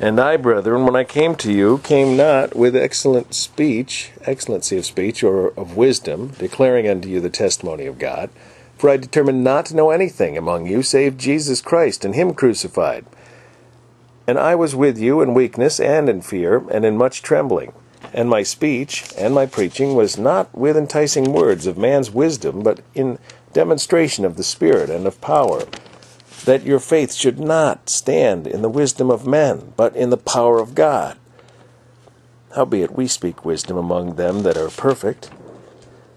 And I, brethren, when I came to you, came not with excellent speech, excellency of speech, or of wisdom, declaring unto you the testimony of God. For I determined not to know anything among you save Jesus Christ and Him crucified. And I was with you in weakness and in fear and in much trembling. And my speech and my preaching was not with enticing words of man's wisdom, but in demonstration of the Spirit and of power that your faith should not stand in the wisdom of men, but in the power of God. Howbeit we speak wisdom among them that are perfect,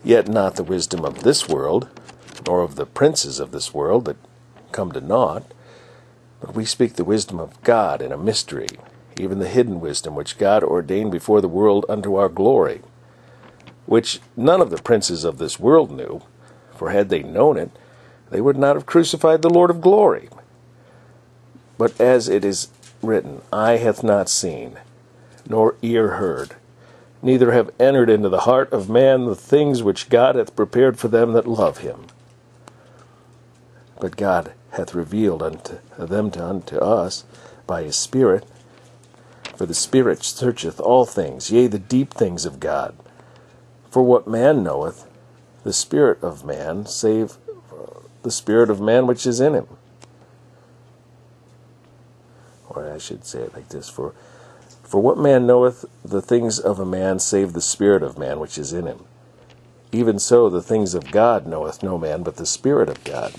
yet not the wisdom of this world, nor of the princes of this world that come to naught, but we speak the wisdom of God in a mystery, even the hidden wisdom which God ordained before the world unto our glory, which none of the princes of this world knew, for had they known it, they would not have crucified the Lord of glory. But as it is written, Eye hath not seen, nor ear heard, neither have entered into the heart of man the things which God hath prepared for them that love him. But God hath revealed unto them to unto us by his Spirit. For the Spirit searcheth all things, yea, the deep things of God. For what man knoweth, the Spirit of man, save the spirit of man which is in him. Or I should say it like this For for what man knoweth the things of a man save the spirit of man which is in him? Even so the things of God knoweth no man but the Spirit of God.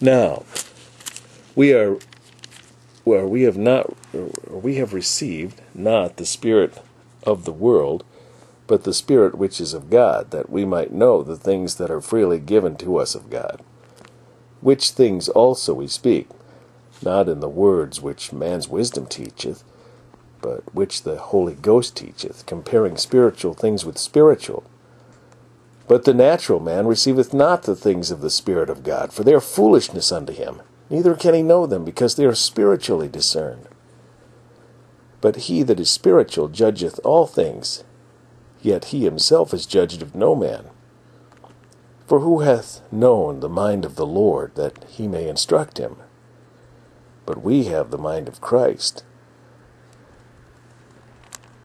Now, we are well, we have not we have received not the spirit of the world, but the Spirit which is of God, that we might know the things that are freely given to us of God. Which things also we speak, not in the words which man's wisdom teacheth, but which the Holy Ghost teacheth, comparing spiritual things with spiritual. But the natural man receiveth not the things of the Spirit of God, for they are foolishness unto him, neither can he know them, because they are spiritually discerned. But he that is spiritual judgeth all things, yet he himself is judged of no man. For who hath known the mind of the Lord, that he may instruct him? But we have the mind of Christ.